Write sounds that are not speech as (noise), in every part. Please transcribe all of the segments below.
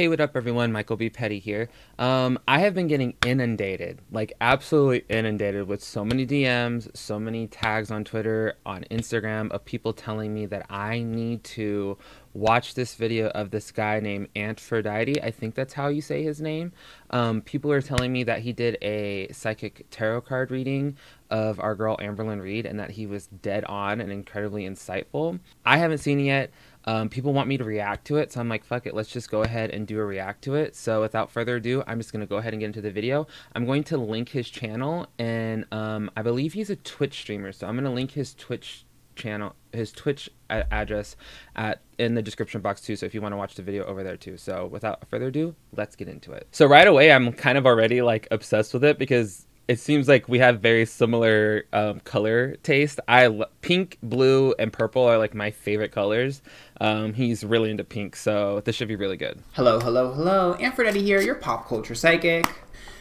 Hey, what up, everyone? Michael B. Petty here. Um, I have been getting inundated, like absolutely inundated, with so many DMs, so many tags on Twitter, on Instagram, of people telling me that I need to watch this video of this guy named Antphrodite. I think that's how you say his name. Um, people are telling me that he did a psychic tarot card reading of our girl Amberlynn Reid and that he was dead on and incredibly insightful. I haven't seen it yet. Um, people want me to react to it, so I'm like, fuck it, let's just go ahead and do a react to it. So without further ado, I'm just gonna go ahead and get into the video. I'm going to link his channel, and um, I believe he's a Twitch streamer, so I'm gonna link his Twitch channel, his Twitch address at in the description box too. So if you want to watch the video over there too. So without further ado, let's get into it. So right away, I'm kind of already like obsessed with it because it seems like we have very similar um, color taste. I pink, blue, and purple are like my favorite colors. Um, he's really into pink, so this should be really good. Hello, hello, hello. Antphrodite here, your pop culture psychic.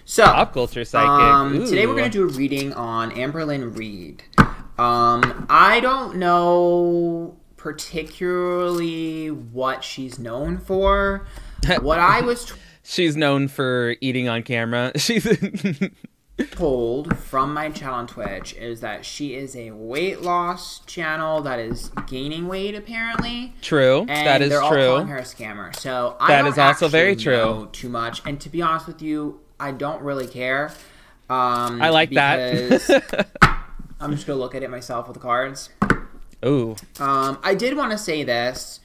So, pop culture psychic. Um, today we're gonna do a reading on Amberlynn Reid. Um, I don't know particularly what she's known for. (laughs) what I was. she's known for eating on camera. (laughs) She's told from my channel on Twitch is that she is a weight loss channel that is gaining weight apparently. True. And that is they're true. all calling her a scammer. So I that is also very true. too much, and to be honest with you, I don't really care. Um, I like that. (laughs) I'm just gonna look at it myself with the cards. Ooh. Um, I did want to say this.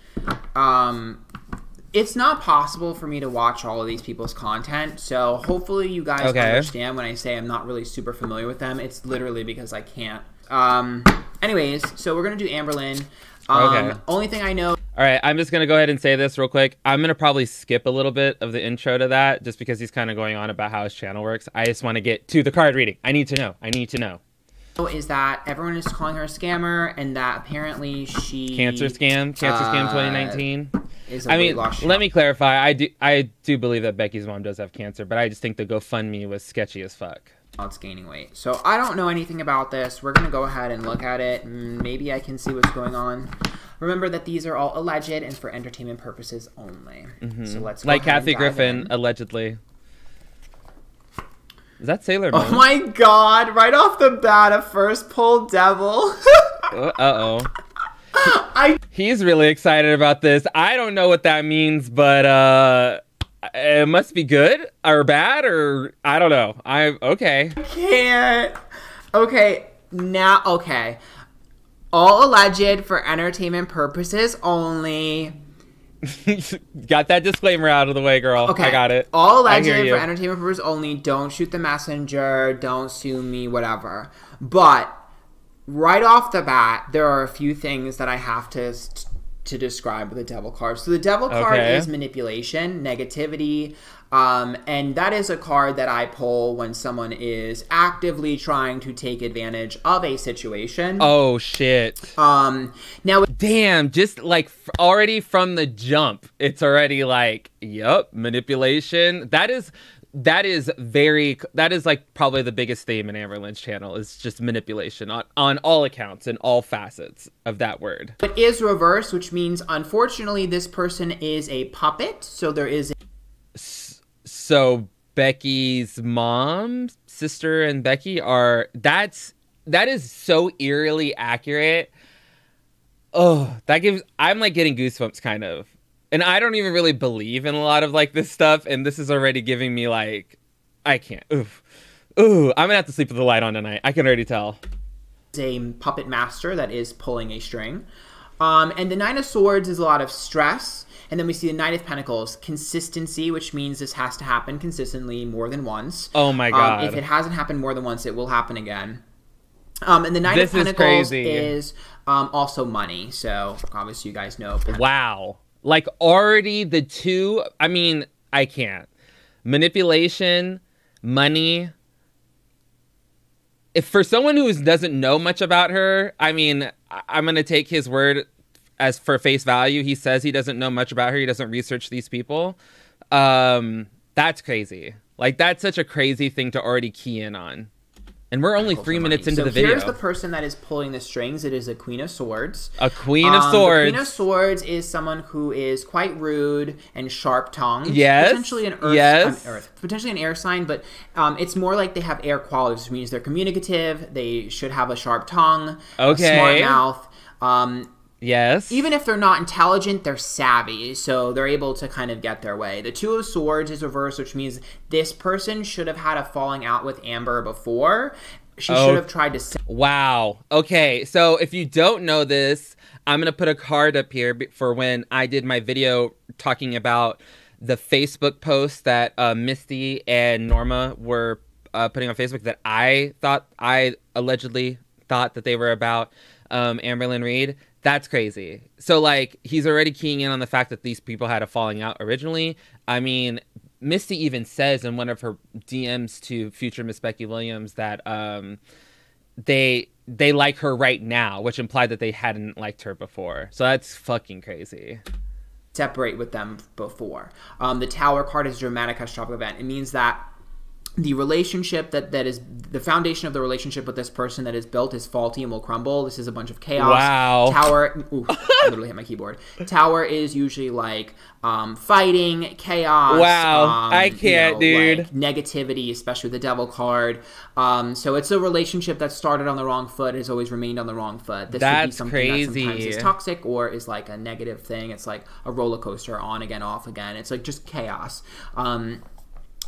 Um, it's not possible for me to watch all of these people's content. So hopefully you guys okay. understand when I say I'm not really super familiar with them. It's literally because I can't. Um, anyways, so we're gonna do Amberlynn. Um, okay. Only thing I know. All right, I'm just gonna go ahead and say this real quick. I'm gonna probably skip a little bit of the intro to that, just because he's kind of going on about how his channel works. I just want to get to the card reading. I need to know. I need to know is that everyone is calling her a scammer and that apparently she cancer scam cancer uh, scam 2019 I mean, let me clarify. I do, I do believe that Becky's mom does have cancer, but I just think the GoFundMe was sketchy as fuck. It's gaining weight. So I don't know anything about this. We're gonna go ahead and look at it. Maybe I can see what's going on. Remember that these are all alleged and for entertainment purposes only. Mm-hmm. So let's like Kathy Griffin in. allegedly. Is that Sailor Moon? Oh my god! Right off the bat, a first pull devil. (laughs) uh oh. I he's really excited about this. I don't know what that means, but uh it must be good or bad or I don't know. I okay. I can't. Okay, now okay. All alleged for entertainment purposes only. (laughs) got that disclaimer out of the way, girl. Okay. I got it. All alleged for entertainment purposes only. Don't shoot the messenger. Don't sue me. Whatever. But right off the bat, there are a few things that I have to to describe with the devil card. So the devil card okay. is manipulation, negativity, um, and that is a card that I pull when someone is actively trying to take advantage of a situation. Oh shit. Um, now, damn, just like f- already from the jump, it's already like, yep, manipulation. That is that is very that is like probably the biggest theme in Amberlynn's channel is just manipulation on on all accounts and all facets of that word. It is reverse, which means unfortunately this person is a puppet, so there is a- so Becky's mom, sister and Becky are that's that is so eerily accurate. Oh, that gives I'm like getting goosebumps kind of and I don't even really believe in a lot of like this stuff, and this is already giving me like, I can't. Oof, ooh, I'm gonna have to sleep with the light on tonight. I can already tell. A puppet master that is pulling a string, um, and the nine of swords is a lot of stress. And then we see the Knight of Pentacles, consistency, which means this has to happen consistently more than once. Oh my god! Um, if it hasn't happened more than once, it will happen again. Um, and the Knight this of Pentacles is, is um, also money. So obviously, you guys know. Wow. Like already the two, I mean, I can't. Manipulation, money. If for someone who doesn't know much about her, I mean, I'm going to take his word as for face value. He says he doesn't know much about her. He doesn't research these people. Um, that's crazy. Like that's such a crazy thing to already key in on And we're only three minutes into so the video. Here's the person that is pulling the strings. It is a Queen of Swords. a queen of Um, swords. The Queen of Swords is someone who is quite rude and sharp tongued. Yes, Potentially an earth, yes. um, earth. Potentially an air sign, but um, it's more like they have air qualities, which means they're communicative. They should have a sharp tongue, Okay. a smart mouth. Um, yes. even if they're not intelligent, they're savvy, so they're able to kind of get their way. The Two of Swords is reversed, which means this person should have had a falling out with Amber before. She Oh. should have tried to Wow. Okay. So if you don't know this, I'm going to put a card up here for when I did my video talking about the Facebook post that uh, Misty and Norma were uh, putting on Facebook that I thought, I allegedly thought that they were about um, Amberlynn Reid. That's crazy. So, like, he's already keying in on the fact that these people had a falling out originally. I mean, Misty even says in one of her DMs to future Miss Becky Williams that um, they they like her right now, which implied that they hadn't liked her before. So that's fucking crazy. separate with them before. Um, the Tower card is a dramatic catastrophic event. It means that the relationship that, that is the foundation of the relationship with this person that is built is faulty and will crumble. This is a bunch of chaos. Wow. Tower, ooh, (laughs) I literally hit my keyboard. Tower is usually like um, fighting, chaos. Wow. um, I can't, know, dude. like negativity, especially with the Devil card. Um, so it's a relationship that started on the wrong foot, has always remained on the wrong foot. This would be That's something that sometimes crazy. is toxic or is like a negative thing. It's like a roller coaster, on again, off again. It's like just chaos. Um,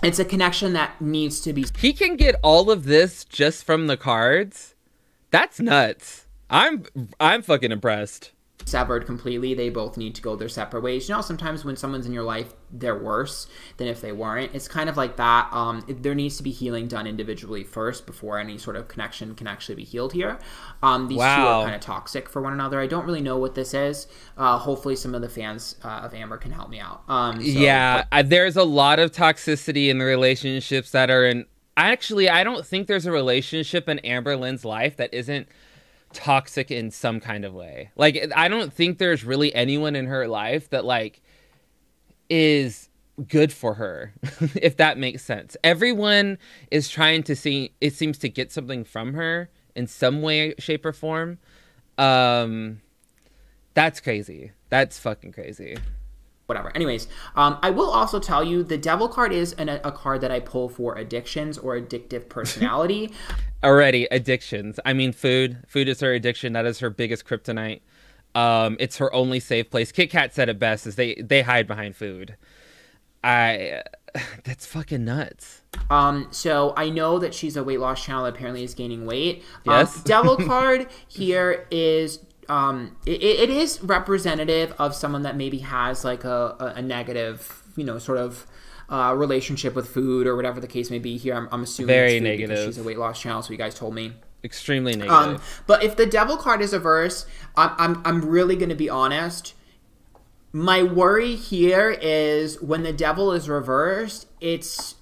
it's a connection that needs to be He can get all of this just from the cards. That's nuts. I'm I'm fucking impressed. Severed completely. They both need to go their separate ways. You know, sometimes when someone's in your life, they're worse than if they weren't. It's kind of like that. Um, it- there needs to be healing done individually first before any sort of connection can actually be healed here. Um, these two are kind of toxic for one another. I don't really know what this is. Uh, hopefully, some of the fans uh, of Amber can help me out. Um, so- yeah, I, there's a lot of toxicity in the relationships that are in. Actually, I don't think there's a relationship in Amberlynn's life that isn't toxic in some kind of way. Like, I don't think there's really anyone in her life that like is good for her, (laughs) if that makes sense. Everyone is trying to see. It seems to get something from her in some way, shape, or form. Um, that's crazy. That's fucking crazy. Whatever. Anyways, um, I will also tell you the devil card is an, a card that I pull for addictions or addictive (laughs) personality. already addictions i mean food food is her addiction that is her biggest kryptonite um it's her only safe place kit kat said it best is they they hide behind food i (sighs) that's fucking nuts um, so I know that she's a weight loss channel that apparently is gaining weight. Yes. Um, devil (laughs) card here is. Um, it, it is representative of someone that maybe has like a, a, negative, you know, sort of uh, relationship with food or whatever the case may be. Here, I'm, I'm assuming Very it's food because negative. She's a weight loss channel, so you guys told me. extremely negative Um, but if the devil card is reversed, I'm, I'm, I'm really going to be honest. My worry here is when the devil is reversed, it's.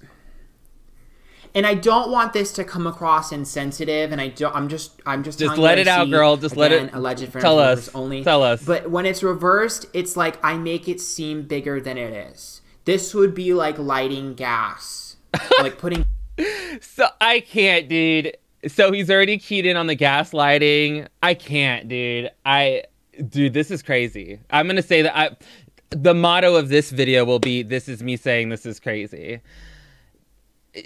And I don't want this to come across insensitive, and I don't. I'm just. I'm just. Just let it out, girl. Just let it- Alleged tell us. only. Tell us. But when it's reversed, it's like I make it seem bigger than it is. This would be like lighting gas, (laughs) like putting so i can't dude so he's already keyed in on the gaslighting i can't dude i dude this is crazy i'm gonna say that i the motto of this video will be this is me saying this is crazy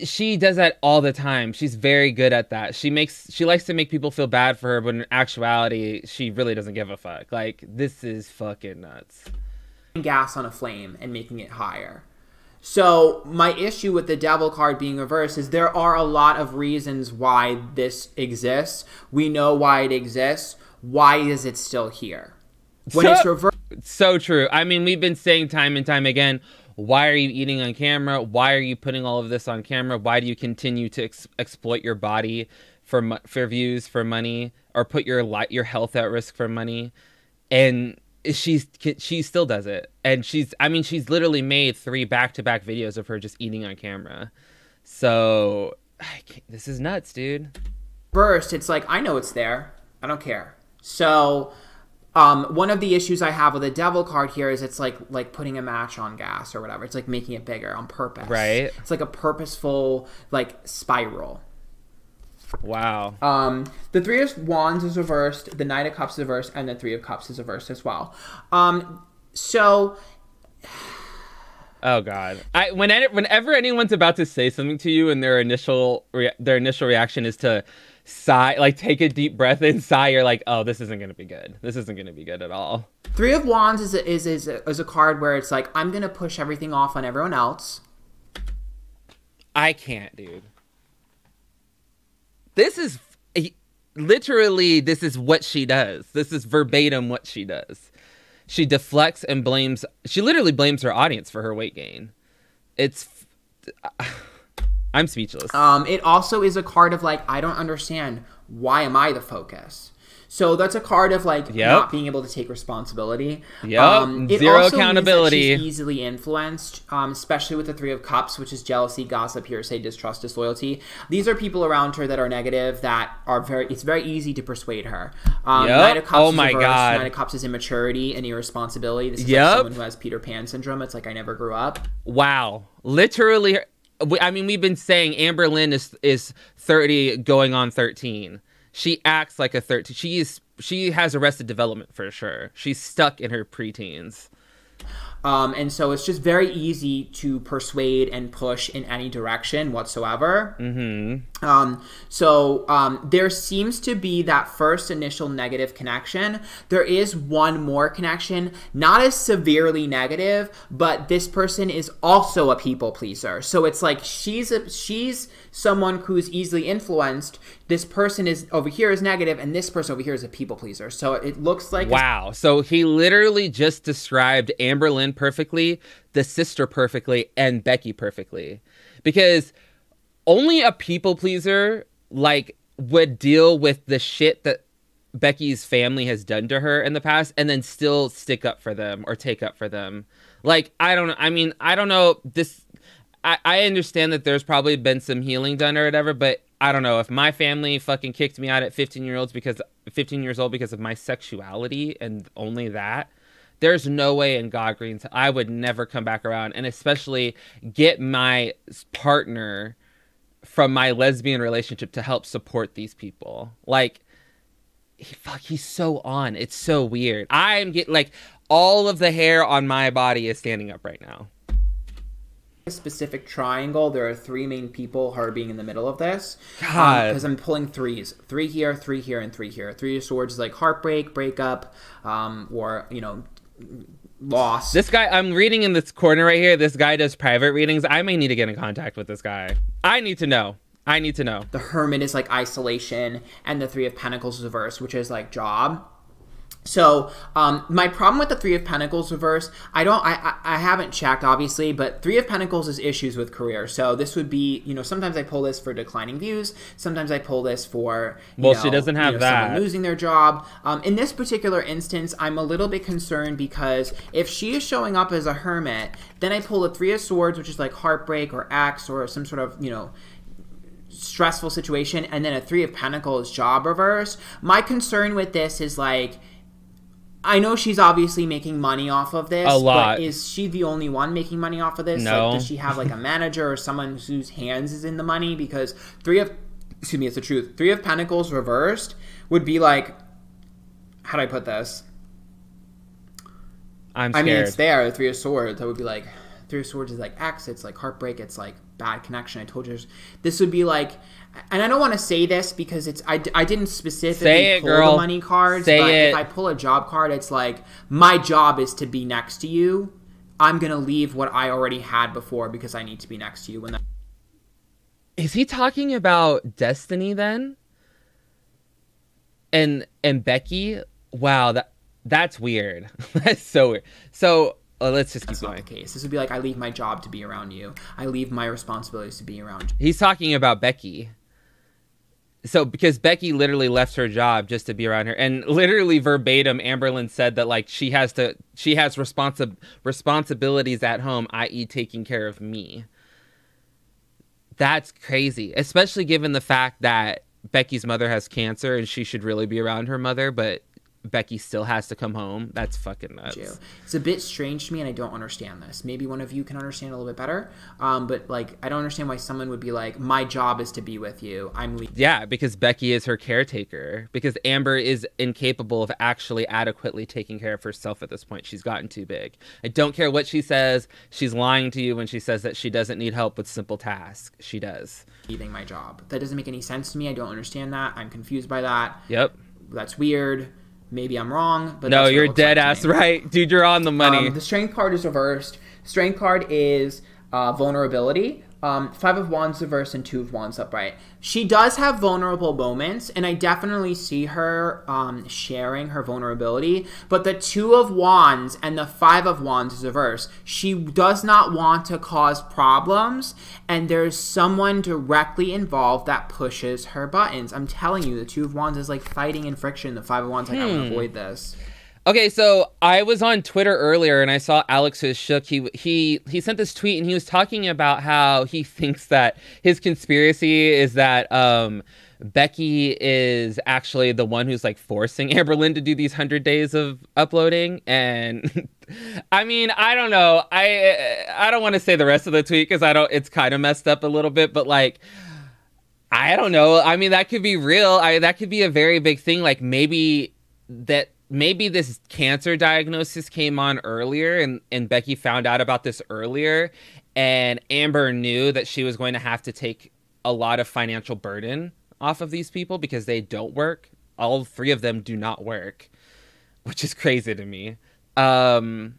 she does that all the time she's very good at that she makes she likes to make people feel bad for her but in actuality she really doesn't give a fuck like this is fucking nuts gas on a flame and making it higher. So my issue with the devil card being reversed is there are a lot of reasons why this exists. We know why it exists. Why is it still here? When So- it's reversed, so true. I mean, we've been saying time and time again, why are you eating on camera? Why are you putting all of this on camera? Why do you continue to ex- exploit your body for for views, for money, or put your li- your health at risk for money? And she's she still does it. And she's I mean, she's literally made three back-to-back videos of her just eating on camera. So, this is nuts, dude. First, it's like I know it's there. I don't care. So um, one of the issues I have with the devil card here is it's like like putting a match on gas or whatever. It's like making it bigger on purpose. Right. It's like a purposeful like spiral. Wow. Um, the Three of Wands is reversed, the Knight of Cups is reversed, and the Three of Cups is reversed as well. Um, so Oh God! I when whenever anyone's about to say something to you, and their initial their initial reaction is to sigh, like take a deep breath and (laughs) sigh. You're like, oh, this isn't gonna be good. This isn't gonna be good at all. Three of Wands is a, is is a, is a card where it's like I'm gonna push everything off on everyone else. I can't, dude. This is literally this is what she does. This is verbatim what she does she deflects and blames she literally blames her audience for her weight gain it's i'm speechless um it also is a card of like i don't understand why am i the focus so that's a card of like yep. not being able to take responsibility. Yeah, um, Zero accountability. easily influenced, um, especially with the Three of Cups, which is jealousy, gossip, hearsay, distrust, disloyalty. These are people around her that are negative. That are very. It's very easy to persuade her. Um, yep. Knight of Cups oh my reversed. god. Knight of Cups is immaturity and irresponsibility. This is yep. like someone who has Peter Pan syndrome. It's like I never grew up. Wow, literally. I mean, we've been saying Amberlynn is is thirty, going on thirteen. She acts like a 13 she is she has arrested development for sure. She's stuck in her preteens um, and so it's just very easy to persuade and push in any direction whatsoever. Mm-hmm. Um, so um, there seems to be that first initial negative connection. There is one more connection, not as severely negative, but this person is also a people pleaser. So it's like she's a, she's someone who's easily influenced. This person is over here is negative, and this person over here is a people pleaser. So it looks like wow. So he literally just described Perfectly, the sister perfectly, and Becky perfectly, because only a people pleaser like would deal with the shit that Becky's family has done to her in the past and then still stick up for them or take up for them. Like, I don't know. I mean, I don't know. This I, I understand that there's probably been some healing done or whatever, but I don't know if my family fucking kicked me out at 15 year olds because 15 years old because of my sexuality and only that. There's no way in God Greens I would never come back around and especially get my partner from my lesbian relationship to help support these people. Like, he, fuck, he's so on. It's so weird. I'm getting like all of the hair on my body is standing up right now specific triangle, there are three main people who are being in the middle of this. God, Because um, I'm pulling threes. Three here, three here, and three here. Three of swords is like heartbreak, breakup, um, or, you know, loss. This guy, I'm reading in this corner right here. This guy does private readings. I may need to get in contact with this guy. I need to know. I need to know. The Hermit is like isolation, and the Three of Pentacles is reverse, which is like job. So um, my problem with the Three of Pentacles reverse, I don't, I, I, haven't checked obviously, but Three of Pentacles is issues with career. So this would be, you know, sometimes I pull this for declining views, sometimes I pull this for, well, know, she doesn't have you know, that losing their job. Um, in this particular instance, I'm a little bit concerned because if she is showing up as a hermit, then I pull a Three of Swords, which is like heartbreak or axe or some sort of, you know, stressful situation, and then a Three of Pentacles job reverse. My concern with this is like I know she's obviously making money off of this. A lot. But is she the only one making money off of this? No. Like, does she have like a manager or someone whose hands is in the money? Because three of, excuse me, it's the truth. Three of Pentacles reversed would be like, how do I put this? I'm scared. I mean, it's there. The Three of Swords. That would be like, Three of Swords is like X. It's like heartbreak. It's like bad connection. I told you. This would be like and I don't want to say this because it's I, I didn't specifically it, pull girl. the money cards. Say but it. if I pull a job card, it's like my job is to be next to you. I'm gonna leave what I already had before because I need to be next to you. When that is he talking about Destiny then? And and Becky? Wow, that that's weird. (laughs) that's so weird. So uh, let's just That's keep going. not the case. This would be like I leave my job to be around you. I leave my responsibilities to be around you. He's talking about Becky so because Becky literally left her job just to be around her, and literally verbatim, Amberlynn said that like she has to, she has responsi- responsibilities at home, i.e., taking care of me. That's crazy, especially given the fact that Becky's mother has cancer and she should really be around her mother, but Becky still has to come home. That's fucking nuts. It's a bit strange to me, and I don't understand this. Maybe one of you can understand a little bit better. Um, but like, I don't understand why someone would be like, "My job is to be with you. I'm leaving." Yeah, because Becky is her caretaker. Because Amber is incapable of actually adequately taking care of herself at this point. She's gotten too big. I don't care what she says. She's lying to you when she says that she doesn't need help with simple tasks. She does. Leaving my job. That doesn't make any sense to me. I don't understand that. I'm confused by that. Yep. That's weird. Maybe I'm wrong, but No, that's what it you're dead like ass right. Dude, you're on the money. Um, the strength card is reversed. Strength card is uh, vulnerability. Um, five of wands reversed and two of wands upright. She does have vulnerable moments, and I definitely see her um, sharing her vulnerability. But the two of wands and the five of wands is reversed. She does not want to cause problems, and there's someone directly involved that pushes her buttons. I'm telling you, the two of wands is like fighting and friction. The five of wands, like, I'm gonna avoid this. Okay, so I was on Twitter earlier and I saw Alex is shook. He he he sent this tweet and he was talking about how he (laughs) thinks that his conspiracy is that um Becky is actually the one who's like forcing (laughs) Amberlynn to do these 100 days of uploading and (laughs) I mean, I don't know. I I don't want to say the rest of the tweet cuz I don't it's kind of messed up a little bit, but like I don't know. I mean, that could be real. I that could be a very big thing like maybe that maybe this cancer diagnosis came on earlier and, and Becky found out about this earlier and Amber knew that she was going to have to take a lot of financial burden off of these people because they don't work. All three of them do not work, which is crazy to me. Um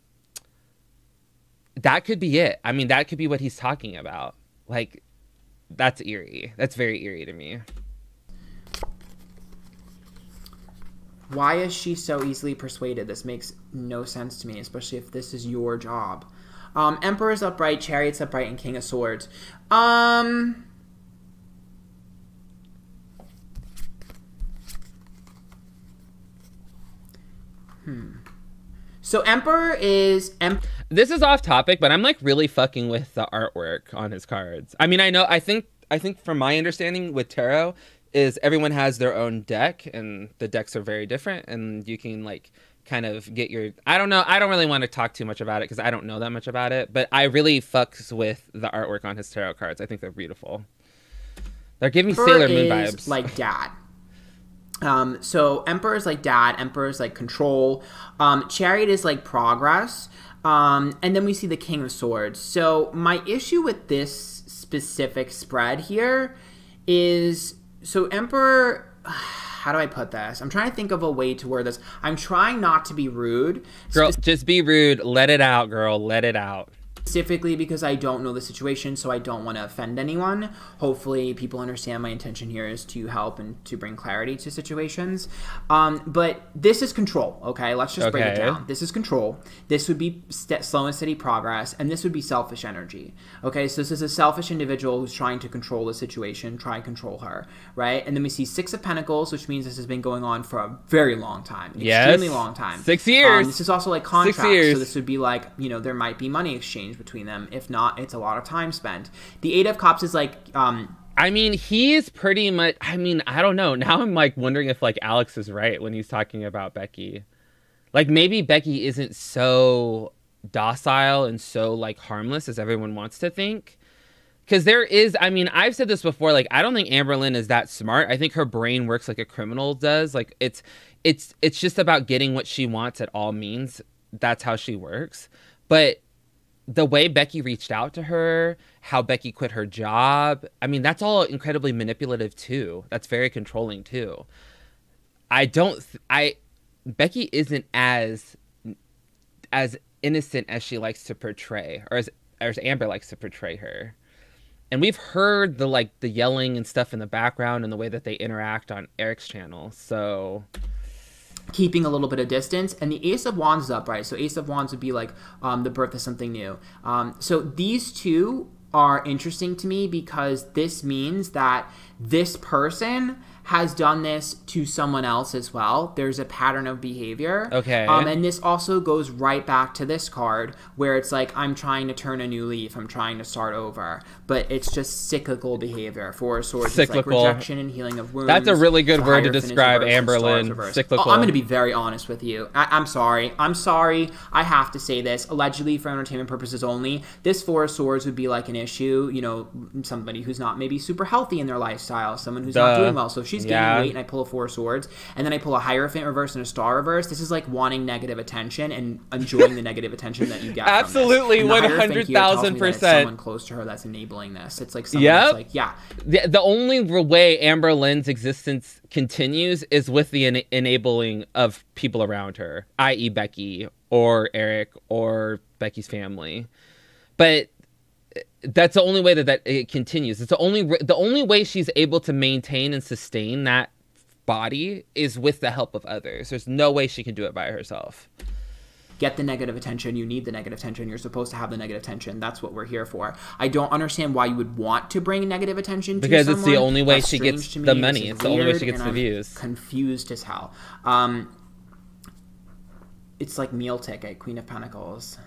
that could be it. I mean, that could be what he's talking about. Like that's eerie. That's very eerie to me. Why is she so easily persuaded? This makes no sense to me, especially if this is your job. Um, Emperor's upright, Chariot's upright, and King of Swords. Um. Hmm. So Emperor is em- this is off topic, but I'm like really fucking with the artwork on his cards. I mean, I know, I think, I think from my understanding with tarot, is everyone has their own deck, and the decks are very different, and you can like kind of get your. I don't know. I don't really want to talk too much about it because I don't know that much about it, but I really fucks with the artwork on his tarot cards. I think they're beautiful. They're giving me Emperor Sailor Moon vibes. like dad. Um, so Emperor is like dad. Emperor is like control. Um, Chariot is like progress. Um, and then we see the King of Swords. So my issue with this specific spread here is so Emperor. (sighs) How do I put this? I'm trying to think of a way to word this. I'm trying not to be rude. girl, just be rude. Let it out, girl. Let it out. Specifically because I don't know the situation, so I don't want to offend anyone. Hopefully, people understand my intention here is to help and to bring clarity to situations. Um, but this is control, okay? Let's just break it down. This is control. This would be slow and steady progress, and this would be selfish energy, okay? So this is a selfish individual who's trying to control the situation, try and control her, right? And then we see Six of Pentacles, which means this has been going on for a very long time, Yes. extremely long time. Six years. Um, this is also like contracts, years. so this would be like you know there might be money exchange between them. If not, it's a lot of time spent. The Eight of Cups is like um, I mean, he's pretty much. I mean, I don't know. Now I'm like wondering if like Alex is right when he's talking about Becky. Like maybe Becky isn't so docile and so like harmless as everyone wants to think. Because there is, I mean, I've said this before. Like, I don't think Amberlynn is that smart. I think her brain works like a criminal does. Like, it's, it's, it's just about getting what she wants at all means. That's how she works. But the way Becky reached out to her, how Becky quit her job, I mean, that's all incredibly manipulative too. That's very controlling too. I don't, th- I, Becky isn't as, as innocent as she likes to portray, or as, or as Amber likes to portray her. And we've heard the like the yelling and stuff in the background and the way that they interact on Eric's channel. So keeping a little bit of distance. And the Ace of Wands is upright. So Ace of Wands would be like um, the birth of something new. Um, so these two are interesting to me because this means that this person has done this to someone else as well. There's a pattern of behavior. Okay. Um, and this also goes right back to this card where it's like, I'm trying to turn a new leaf. I'm trying to start over. But it's just cyclical behavior. Four of Swords Cyclical. like rejection and healing of wounds. That's a really good word to describe reversed, and Star is Amberlynn. Cyclical. Oh, I'm going to be very honest with you. I- I'm sorry. I'm sorry. I have to say this. Allegedly, for entertainment purposes only, this Four of Swords would be like an issue. You know, somebody who's not maybe super healthy in their lifestyle, someone who's not doing well. So if she's gaining weight and I pull a Four of Swords, and then I pull a Hierophant reverse and a Star reverse, this is like wanting negative attention and enjoying the negative attention that you get. Absolutely, And the Hierophant here tells me that it's 100,000%. Someone close to her that's enabling this. It's like someone Yep. like, yeah, the, the only way Amberlynn's existence continues is with the en- enabling of people around her, i.e., Becky or Eric or Becky's family. But eh, that's the only way that, that it continues. It's the only re- the only way she's able to maintain and sustain that body is with the help of others. There's no way she can do it by herself. Get the negative attention. You need the negative attention. You're supposed to have the negative attention. That's what we're here for. I don't understand why you would want to bring negative attention to Because it's the only way That's she gets the money. It's the only way she gets the I'm views. Confused as hell. Um, it's like meal ticket, Queen of Pentacles.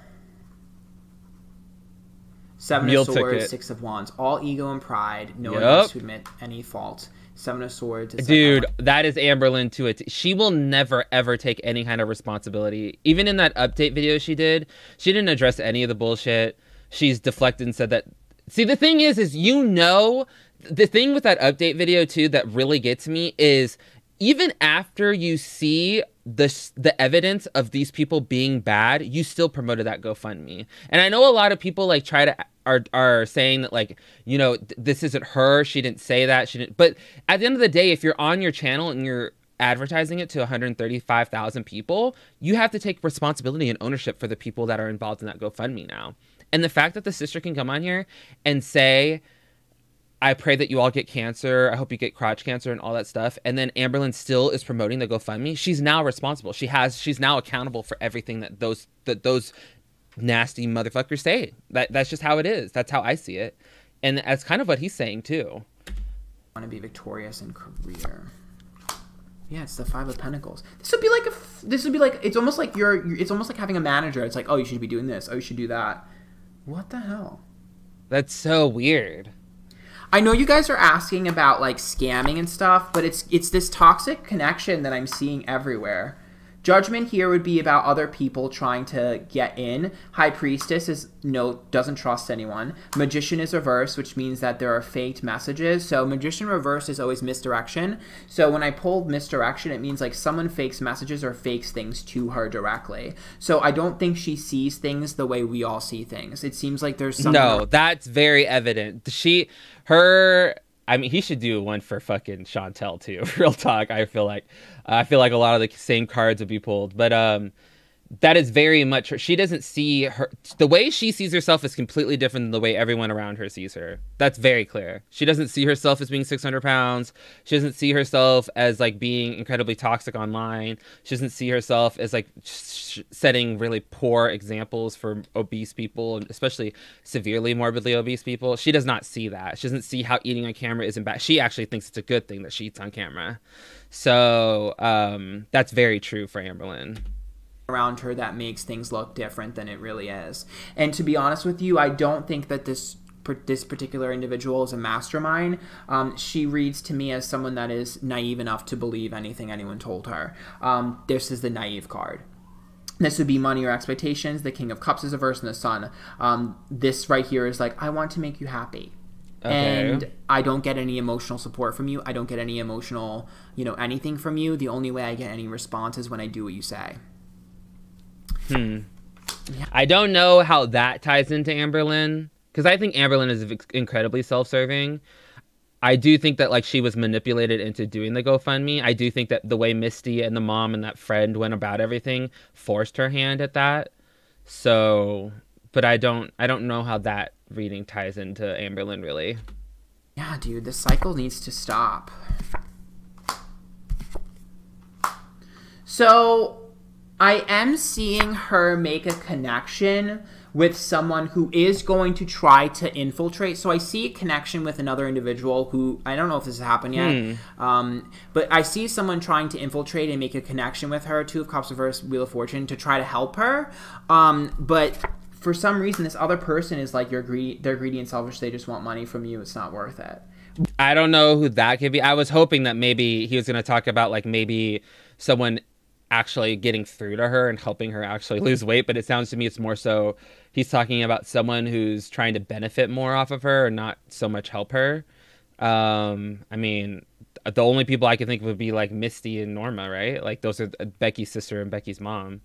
Seven Meal of Swords, ticket. Six of Wands. All ego and pride. No one Yup. wants to admit any fault. Seven of Swords. is like, Dude, that is Amberlynn to it. She will never ever take any kind of responsibility. Even in that update video she did, she didn't address any of the bullshit. She's deflected and said that. See, the thing is, is you know, the thing with that update video too that really gets me is even after you see the the evidence of these people being bad, you still promoted that GoFundMe. And I know a lot of people like try to are are saying that like you know th- this isn't her. She didn't say that. She didn't. But at the end of the day, if you're on your channel and you're advertising it to 135,000 people, you have to take responsibility and ownership for the people that are involved in that GoFundMe now. And the fact that the sister can come on here and say, I pray that you all get cancer. I hope you get crotch cancer and all that stuff. And then Amberlynn still is promoting the GoFundMe. She's now responsible. She has she's now accountable for everything that those that those nasty motherfuckers say. That that's just how it is. That's how I see it. And that's kind of what he's saying too. want to be victorious in career. Yeah, it's the Five of Pentacles. This would be like a. f- This would be like. It's almost like you're. you're- It's almost like having a manager. It's like, oh, you should be doing this. Oh, you should do that. What the hell? That's so weird. I know you guys are asking about like scamming and stuff, but it's it's this toxic connection that I'm seeing everywhere. Judgment here would be about other people trying to get in. High Priestess is no doesn't trust anyone. Magician is reverse, which means that there are faked messages. So Magician reverse is always misdirection. So when I pulled misdirection, it means like someone fakes messages or fakes things to her directly. So I don't think she sees things the way we all see things. It seems like there's some No, that's very evident. She, her. I mean, he should do one for fucking Chantel too. (laughs) Real talk. I feel like, I feel like a lot of the same cards would be pulled, but um, that is very much her. She doesn't see her. The way she sees herself is completely different than the way everyone around her sees her. That's very clear. She doesn't see herself as being 600 pounds. She doesn't see herself as like being incredibly toxic online. She doesn't see herself as like sh- setting really poor examples for obese people, especially severely morbidly obese people. She does not see that. She doesn't see how eating on camera isn't bad. She actually thinks it's a good thing that she eats on camera. So um, that's very true for Amberlynn. Around her that makes things look different than it really is. And to be honest with you, I don't think that this this particular individual is a mastermind. Um, she reads to me as someone that is naive enough to believe anything anyone told her. Um, this is the naive card. This would be money or expectations. The King of Cups is a verse, and the Sun. Um, this right here is like, I want to make you happy. Okay. And I don't get any emotional support from you. I don't get any emotional, you know, anything from you. The only way I get any response is when I do what you say. Hmm. I don't know how that ties into Amberlynn because I think Amberlynn is incredibly self-serving. I do think that like she was manipulated into doing the GoFundMe. I do think that the way Misty and the mom and that friend went about everything forced her hand at that. So, but I don't I don't know how that reading ties into Amberlynn really. Yeah, dude, this cycle needs to stop. So, I am seeing her make a connection with someone who is going to try to infiltrate. So I see a connection with another individual who I don't know if this has happened yet, um, but I see someone trying to infiltrate and make a connection with her. Two of Cups reverse, Wheel of Fortune to try to help her, um, but. For some reason, this other person is like you're greedy. They're greedy and selfish. They just want money from you. It's not worth it. I don't know who that could be. I was hoping that maybe he was going to talk about like maybe someone actually getting through to her and helping her actually (laughs) lose weight, but it sounds to me it's more so he's talking about someone who's trying to benefit more off of her and not so much help her. Um, I mean, the only people I can think of would be like Misty and Norma, right? Like those are Becky's sister and Becky's mom.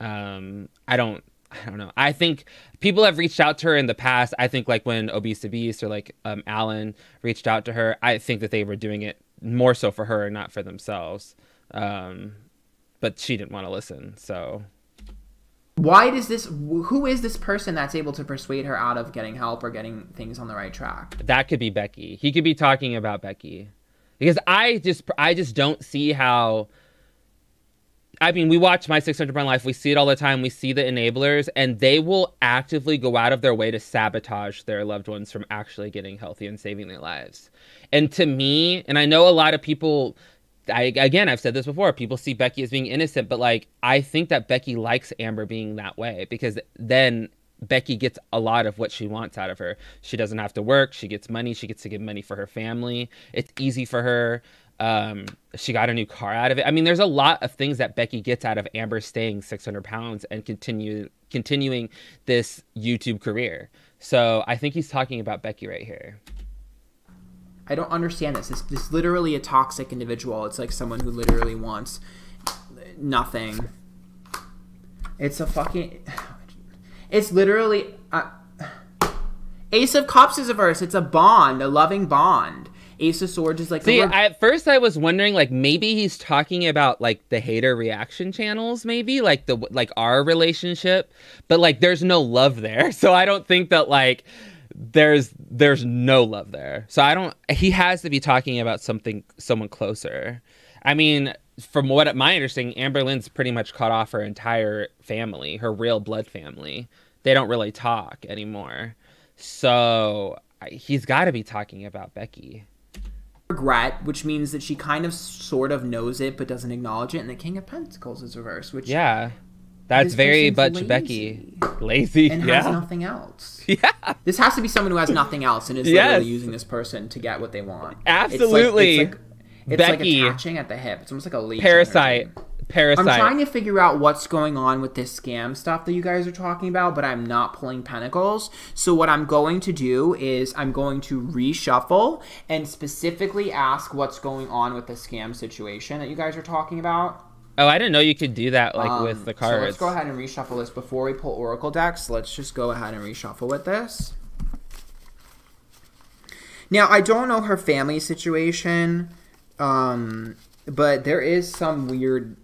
Um, I don't I don't know. I think people have reached out to her in the past. I think like when Obese Beast or like um, Alan reached out to her, I think that they were doing it more so for her and not for themselves. Um, but she didn't want to listen. So why does this? Who is this person that's able to persuade her out of getting help or getting things on the right track? That could be Becky. He could be talking about Becky, because I just I just don't see how I mean, we watch My 600 Pound Life. We see it all the time. We see the enablers, and they will actively go out of their way to sabotage their loved ones from actually getting healthy and saving their lives. And to me, and I know a lot of people, I again, I've said this before. People see Becky as being innocent, but like, I think that Becky likes Amber being that way because then Becky gets a lot of what she wants out of her. She doesn't have to work. She gets money. She gets to give money for her family. It's easy for her. Um, she got a new car out of it. I mean, there's a lot of things that Becky gets out of Amber staying 600 pounds and continue continuing this YouTube career. So I think he's talking about Becky right here. I don't understand this. This this literally a toxic individual. It's like someone who literally wants nothing. It's a fucking. (sighs) It's literally. Uh, (sighs) Ace of Cups is a verse. It's a bond, a loving bond. Ace of Swords is like. See, at first I was wondering, like maybe he's talking about like the hater reaction channels, maybe like the like our relationship, but like there's no love there, (laughs) so I don't think that like there's there's no love there. So I don't. He has to be talking about something, someone closer. I mean, from what my understanding, Amberlynn's pretty much cut off her entire family, her real blood family. They don't really talk anymore. So he's got to be talking about Becky regret, which means that she kind of sort of knows it but doesn't acknowledge it, and the King of Pentacles is reversed, which yeah, that's very much lazy. Becky, lazy, and yeah. has nothing else. (laughs) Yeah, this has to be someone who has nothing else and is yes. literally using this person to get what they want. Absolutely, it's like, it's like, it's Becky, like attaching at the hip. It's almost like a leech parasite. Parasite. I'm trying to figure out what's going on with this scam stuff that you guys are talking about, but I'm not pulling pentacles. So what I'm going to do is I'm going to reshuffle and specifically ask what's going on with the scam situation that you guys are talking about. Oh, I didn't know you could do that like um, with the cards. So let's go ahead and reshuffle this before we pull oracle decks. Let's just go ahead and reshuffle with this. Now, I don't know her family situation, um, but there is some weird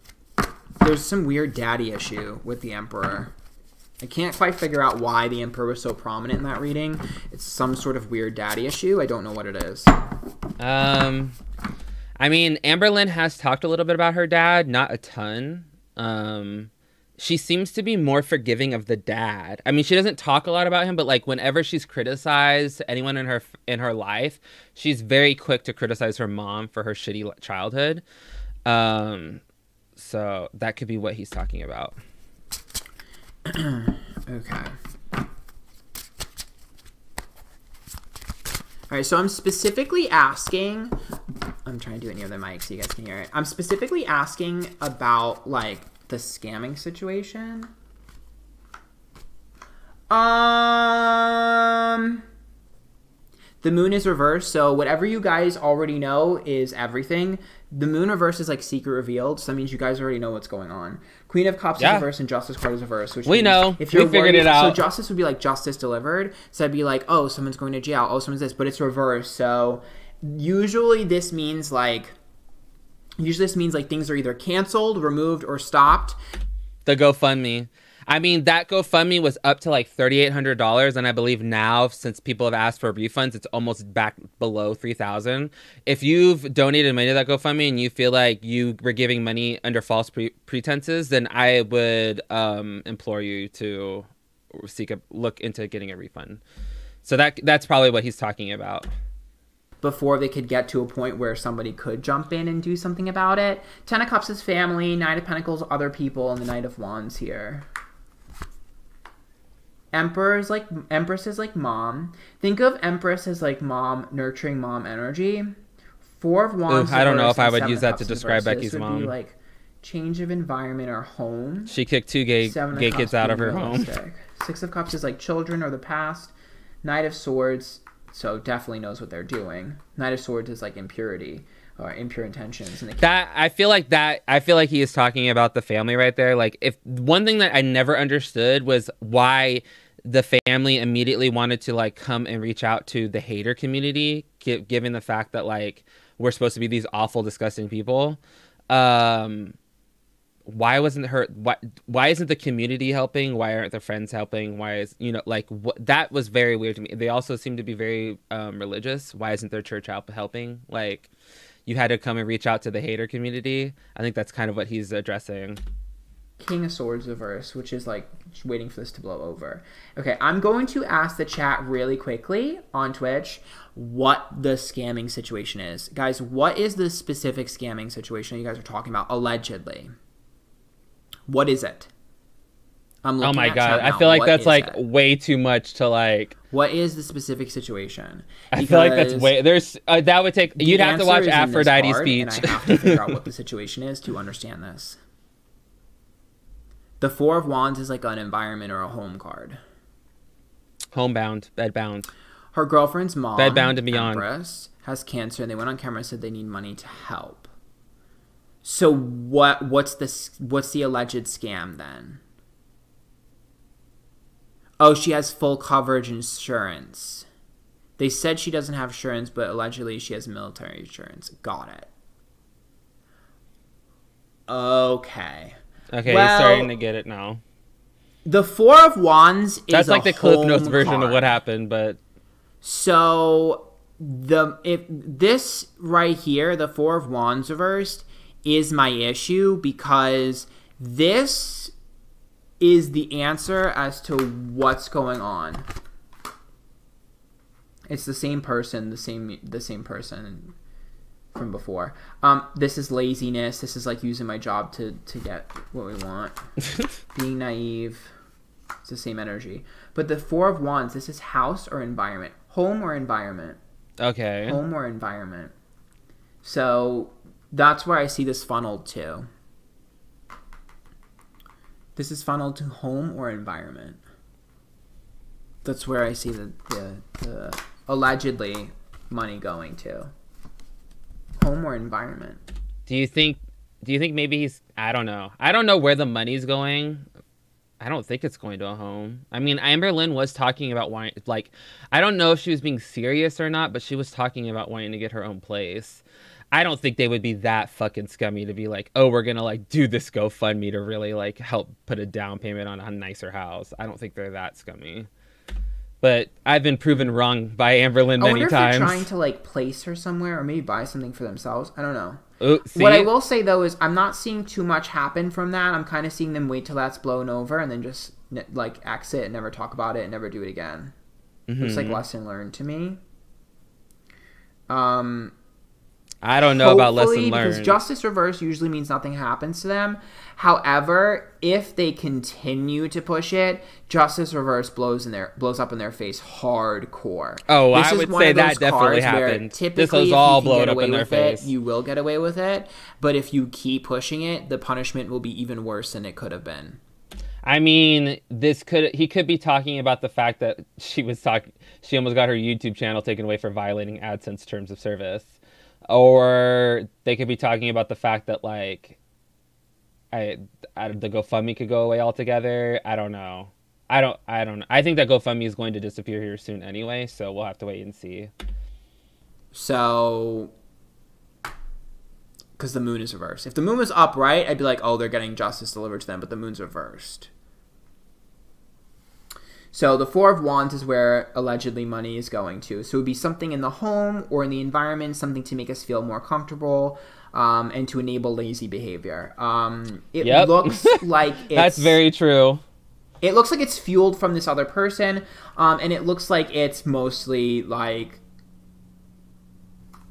there's some weird daddy issue with the Emperor. I can't quite figure out why the Emperor was so prominent in that reading. It's some sort of weird daddy issue. I don't know what it is. Um, I mean, Amberlynn has talked a little bit about her dad, not a ton. Um, she seems to be more forgiving of the dad. I mean, she doesn't talk a lot about him, but like whenever she's criticized anyone in her in her life, she's very quick to criticize her mom for her shitty childhood. Um, so that could be what he's talking about. (clears throat) okay. All right, so I'm specifically asking. I'm trying to do it near the mic so you guys can hear it. I'm specifically asking about like the scamming situation. Um, the moon is reversed, so whatever you guys already know is everything the moon reverse is like secret revealed, so that means you guys already know what's going on. Queen of Cups yeah. is reverse and Justice card is reverse. Which we know. If you're we figured worried, it out. So justice would be like justice delivered. So I'd be like, oh, someone's going to jail. Oh, someone's this, but it's reverse. So usually this means like, usually this means like things are either canceled, removed, or stopped. The GoFundMe. I mean, that GoFundMe was up to like $3,800. And I believe now, since people have asked for refunds, it's almost back below 3000 If you've donated money to that GoFundMe and you feel like you were giving money under false pre- pretenses, then I would um, implore you to seek a look into getting a refund. So that that's probably what he's talking about. Before they could get to a point where somebody could jump in and do something about it. Ten of Cups is family, Nine of Pentacles, other people, and the Knight of Wands here. Emperor is like Empress is like mom. Think of Empress as like mom, nurturing mom energy. Four of Wands. Ooh, I don't know if I would use that to describe. Becky's would mom. Be like change of environment or home. She kicked two gay Seven gay kids out of her home. Six of Cups is like children or the past. Knight of Swords, so definitely knows what they're doing. Knight of Swords is like impurity or impure intentions. And That I feel like that I feel like he is talking about the family right there. Like if one thing that I never understood was why the family immediately wanted to like come and reach out to the hater community, given the fact that like we're supposed to be these awful, disgusting people. Um, why wasn't her? Why why isn't the community helping? Why aren't the friends helping? Why is you know like that was very weird to me. They also seem to be very um, religious. Why isn't their church help helping? Like you had to come and reach out to the hater community. I think that's kind of what he's addressing. King of Swords reverse, which is like waiting for this to blow over. Okay, I'm going to ask the chat really quickly on Twitch what the scamming situation is. Guys, what is the specific scamming situation you guys are talking about allegedly? What is it? I'm Oh my god, I feel like What that's like it? way too much to like. What is the specific situation? I feel like that's way there's uh, that would take you'd have to watch is in this Antphrodite's card, speech. And I have to figure out what the (laughs) situation is to understand this. The Four of Wands is like an environment or a home card. Homebound, bedbound. Her girlfriend's mom, Bedbound and beyond. Empress, has cancer, and they went on camera and said they need money to help. So what? What's the what's the alleged scam then? Oh, she has full coverage insurance. They said she doesn't have insurance, but allegedly she has military insurance. Got it. Okay. Okay, Well- starting to get it now. The Four of Wands is That's like the Cliff Notes version of what happened, but So the if this right here, the Four of Wands reversed, is my issue because this is the answer as to what's going on. It's the same person, the same the same person from before. Um, this is laziness. This is like using my job to to get what we want. (laughs) Being naive. It's the same energy. But the Four of Wands, this is house or environment, home or environment, okay. home or environment. So that's where I see this funneled to. This is funneled to home or environment. That's where I see the, the, the allegedly money going to. Home or environment. Do you think? Do you think maybe he's? I don't know. I don't know where the money's going. I don't think it's going to a home. I mean, Amberlynn was talking about wanting, like, I don't know if she was being serious or not, but she was talking about wanting to get her own place. I don't think they would be that fucking scummy to be like, oh, we're gonna like do this GoFundMe to really like help put a down payment on a nicer house. I don't think they're that scummy. But I've been proven wrong by Amberlynn I many if times. they're trying to like place her somewhere or maybe buy something for themselves. I don't know. Ooh. What I will say though is I'm not seeing too much happen from that. I'm kind of seeing them wait till that's blown over and then just like exit and never talk about it and never do it again. Looks like Mhm. lesson learned to me. Um, I don't know about lesson because justice reverse usually means nothing happens to them. However, if they continue to push it, justice reverse blows in their blows up in their face hardcore. Oh, This I is would say that definitely happened. This was if all blown up away in their with it, face. you will get away with it. But if you keep pushing it, the punishment will be even worse than it could have been. I mean, this could he could be talking about the fact that she was talking she almost got her YouTube channel taken away for violating AdSense terms of service. Or they could be talking about the fact that like I, I the GoFundMe could go away altogether. I don't know. I don't I don't I think that GoFundMe is going to disappear here soon anyway, so we'll have to wait and see. So, because the moon is reversed. If the moon was upright, I'd be like, oh, they're getting justice delivered to them, but the moon's reversed. So the Four of Wands is where allegedly money is going to. So it would be something in the home or in the environment, something to make us feel more comfortable um, and to enable lazy behavior. Um, it Yep. looks (laughs) like it's, That's very true. It looks like it's fueled from this other person, um, and it looks like it's mostly like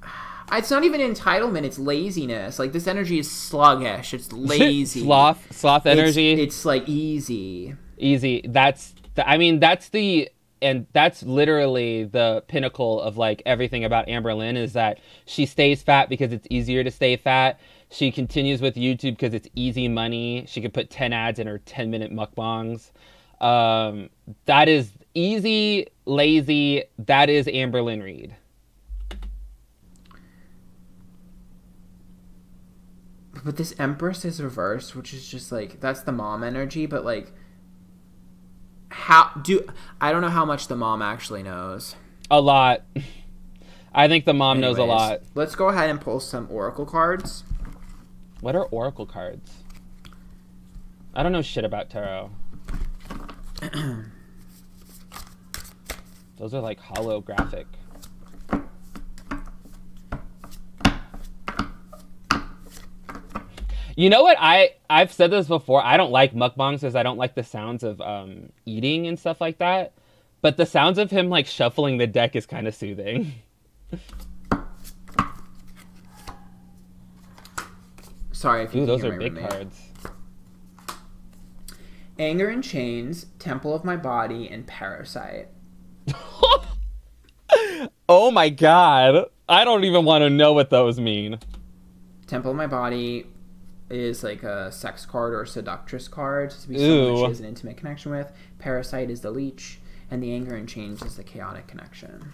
(sighs) it's not even entitlement; it's laziness. Like this energy is sluggish. It's (laughs) lazy. sloth, sloth energy. It's, it's like easy. Easy. That's. I mean, that's the and that's literally the pinnacle of like everything about Amberlynn is that she stays fat because it's easier to stay fat. She continues with YouTube because it's easy money. She could put 10 ads in her 10 minute mukbangs. Um, that is easy, lazy. That is Amberlynn Reid. But this Empress is reversed, which is just like that's the mom energy, but like how do I don't know how much the mom actually knows. A lot. I think the mom Anyways, knows a lot. Let's go ahead and pull some oracle cards. What are oracle cards? I don't know shit about tarot. (clears throat) Those are like holographic. You know what? I I've said this before. I don't like mukbangs because I don't like the sounds of um, eating and stuff like that. But the sounds of him like shuffling the deck is kind of soothing. (laughs) Sorry if you Ooh, those are big roommate. cards. Anger and Chains, Temple of My Body, and Parasite. (laughs) oh my god. I don't even want to know what those mean. Temple of My Body, is like a sex card or a seductress card to be someone she has an intimate connection with. Parasite is the leech, and the anger and change is the chaotic connection.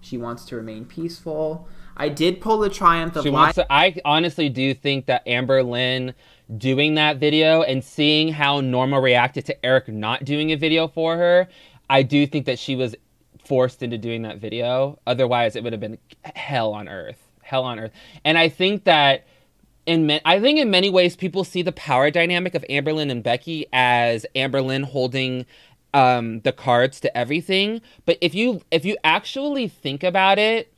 She wants to remain peaceful. I did pull the triumph of. She wants to, I honestly do think that Amberlynn doing that video and seeing how Norma reacted to Eric not doing a video for her, I do think that she was forced into doing that video. Otherwise, it would have been hell on earth. Hell on earth. And I think that in I think in many ways people see the power dynamic of Amberlynn and Becky as Amberlynn holding um, the cards to everything. But if you if you actually think about it,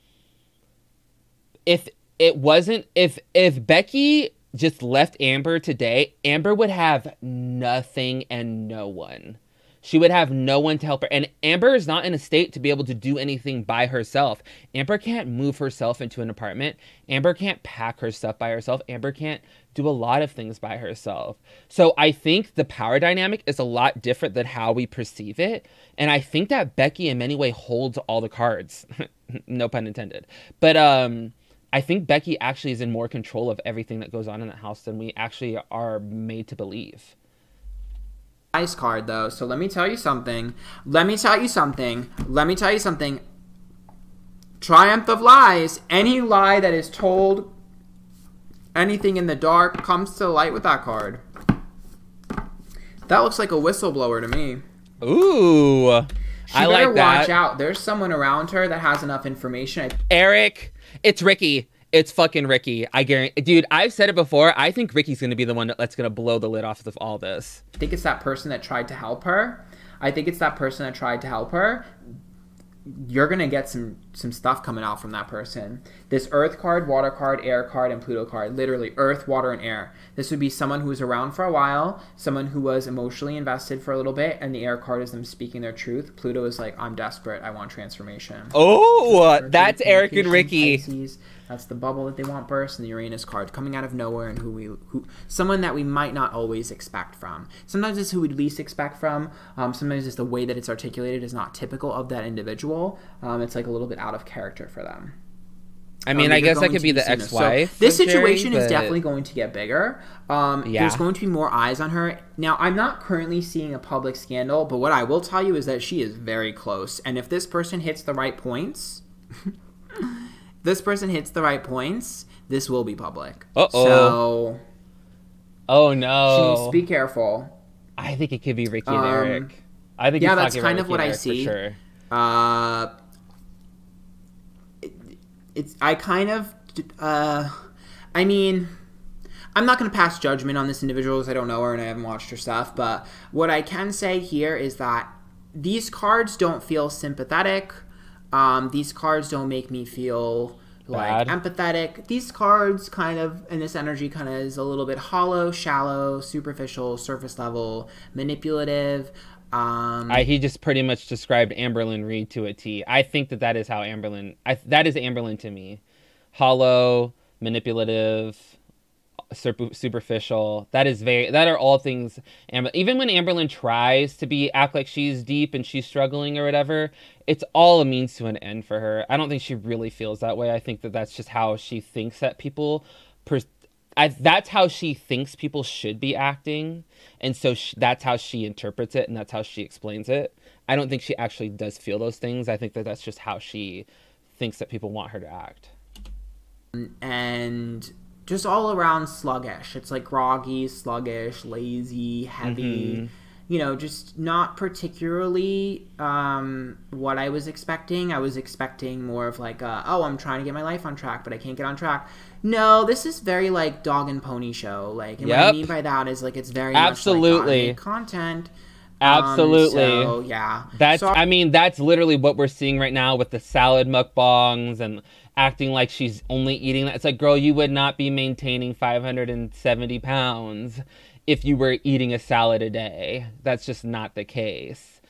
if it wasn't if if Becky just left Amber today, Amber would have nothing and no one. She would have no one to help her. And Amber is not in a state to be able to do anything by herself. Amber can't move herself into an apartment. Amber can't pack her stuff by herself. Amber can't do a lot of things by herself. So I think the power dynamic is a lot different than how we perceive it. And I think that Becky in many ways holds all the cards. (laughs) no pun intended. But um I think Becky actually is in more control of everything that goes on in the house than we actually are made to believe ice card though. So let me tell you something. Let me tell you something. Let me tell you something. Triumph of lies. Any lie that is told, anything in the dark comes to light with that card. That looks like a whistleblower to me. Ooh. She I like that. watch out. There's someone around her that has enough information. Eric, it's Ricky. It's fucking Ricky. I guarantee, dude. I've said it before. I think Ricky's gonna be the one that's gonna blow the lid off of all this. I think it's that person that tried to help her. I think it's that person that tried to help her. You're gonna get some some stuff coming out from that person. This Earth card, Water card, Air card, and Pluto card. Literally, Earth, Water, and Air. This would be someone who was around for a while, someone who was emotionally invested for a little bit, and the Air card is them speaking their truth. Pluto is like, I'm desperate. I want transformation. Oh, that's Eric and Ricky. Pisces. That's the bubble that they want burst, and the Uranus card coming out of nowhere, and who we who someone that we might not always expect from. Sometimes it's who we'd least expect from. Um, sometimes it's the way that it's articulated is not typical of that individual. Um, it's like a little bit out of character for them. I mean, um, I guess that could be the ex-wife. So this situation Jerry, is definitely going to get bigger. Um, yeah. There's going to be more eyes on her. Now, I'm not currently seeing a public scandal, but what I will tell you is that she is very close. And if this person hits the right points, (laughs) this person hits the right points, this will be public. Uh oh. So. Oh no. be careful. I think it could be Ricky and um, Eric. I think yeah, that's kind of what I see. sure. Uh, it, it's I kind of uh, I mean. I'm not going to pass judgment on this individual because I don't know her and I haven't watched her stuff. But what I can say here is that these cards don't feel sympathetic um, these cards don't make me feel like Bad. empathetic. These cards kind of and this energy kind of is a little bit hollow, shallow, superficial, surface level, manipulative. Um, I, he just pretty much described Amberlynn Reid to a T. I think that that is how Amberlynn. I, that is Amberlynn to me. Hollow, manipulative, super, superficial. That is very. That are all things. Amber, even when Amberlynn tries to be act like she's deep and she's struggling or whatever, it's all a means to an end for her. I don't think she really feels that way. I think that that's just how she thinks that people. Per, I, that's how she thinks people should be acting, and so sh that's how she interprets it, and that's how she explains it. I don't think she actually does feel those things. I think that that's just how she thinks that people want her to act. and just all around sluggish. It's like groggy, sluggish, lazy, heavy. Mhm. You know, just not particularly um, what I was expecting. I was expecting more of like, a, oh, I'm trying to get my life on track, but I can't get on track. No, this is very like dog and pony show. Like, and what I mean by that is like it's very Absolutely. like, content. Um, Absolutely. so yeah, That's So- I mean that's literally what we're seeing right now with the salad mukbangs and acting like she's only eating that. It's like, girl, you would not be maintaining 570 pounds if you were eating a salad a day. That's just not the case.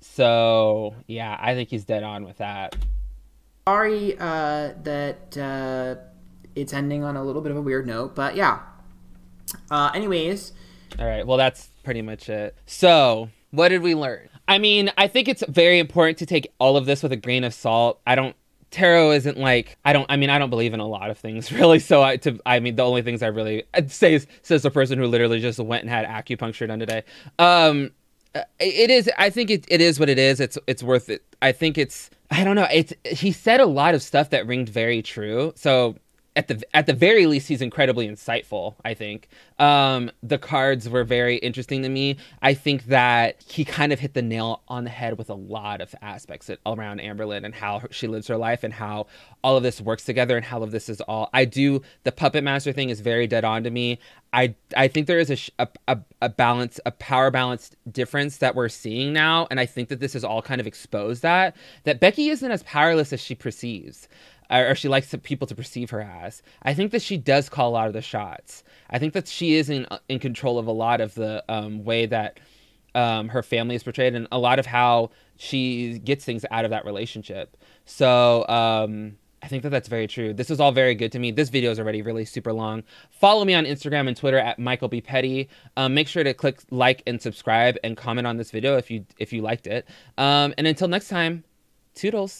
So yeah, I think he's dead on with that. sorry uh, that uh, it's ending on a little bit of a weird note, but yeah. Uh, anyways, All right. Well, that's pretty much it. So, what did we learn? I mean, I think it's very important to take all of this with a grain of salt. I don't. Tarot isn't like I don't. I mean, I don't believe in a lot of things (laughs) really. So I to I mean, the only things I really I'd say is, says the person who literally just went and had acupuncture done today. Um, uh, it is. I think it, it is what it is. It's it's worth it. I think it's. I don't know. It's he said a lot of stuff that ringed very true. So at the at the very least he's incredibly insightful i think. Um the cards were very interesting to me. I think that he kind of hit the nail on the head with a lot of aspects around amberlynn and how she lives her life and how all of this works together and how all of this is all i do the puppet master thing is very dead on to me. I i think there is a a, a, a balance a power balance difference that we're seeing now and i think that this has all kind of exposed that that becky isn't as powerless as she perceives or she likes people to perceive her as. I think that she does call a lot of the shots. I think that she is in in control of a lot of the um, way that um, her family is portrayed and a lot of how she gets things out of that relationship. So um, I think that that's very true. This is all very good to me. This video is already really super long. Follow me on Instagram and Twitter at Michael B Petty. Um, make sure to click like and subscribe and comment on this video if you if you liked it. Um, and until next time, toodles.